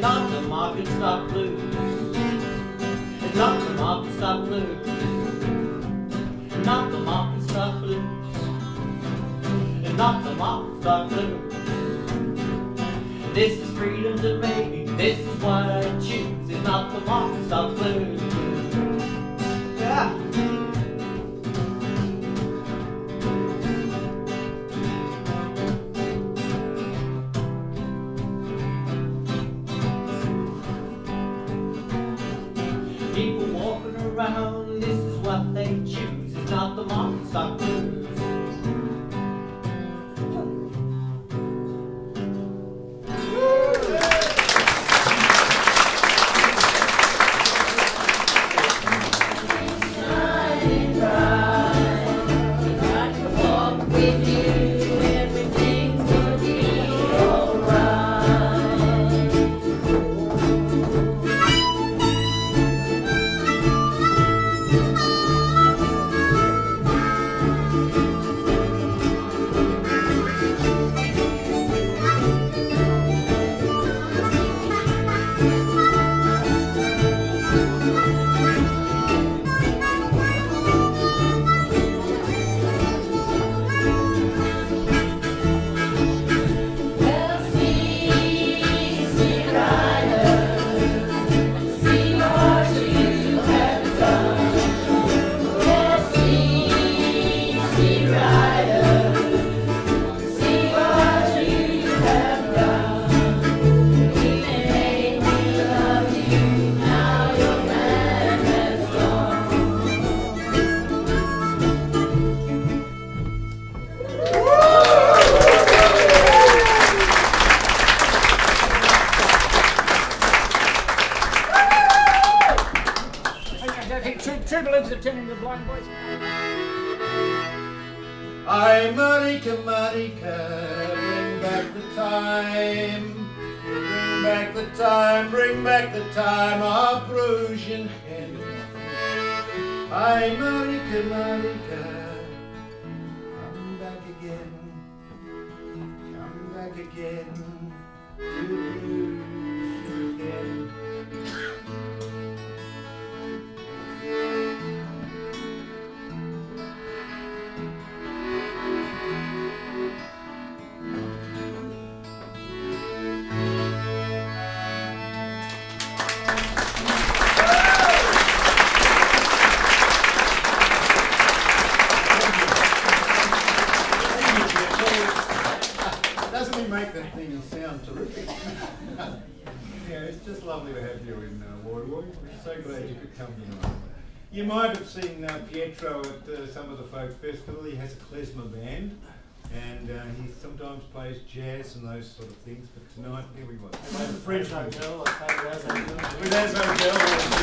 stop blues. It's not the and stop blues. Not the and stop blues. It's not the and stop blues. This is freedom to me. This is what I choose. It's not the and stop blues. People walking around, this is what they choose. It's not the mop stop Tri- Tribalins attending the blind boys. I Marika, Marika, bring back the time. Bring back the time, bring back the time of Prussian hen. I Marika, Marika, come back again. Come back again. Doesn't he make that thing sound terrific? yeah, it's just lovely to have you in uh, Wardwell. We're so glad you could come tonight. You might have seen uh, Pietro at uh, some of the folk festival. He has a klezmer band, and uh, he sometimes plays jazz and those sort of things. But tonight, here we go. French hotel. With Azo Bell,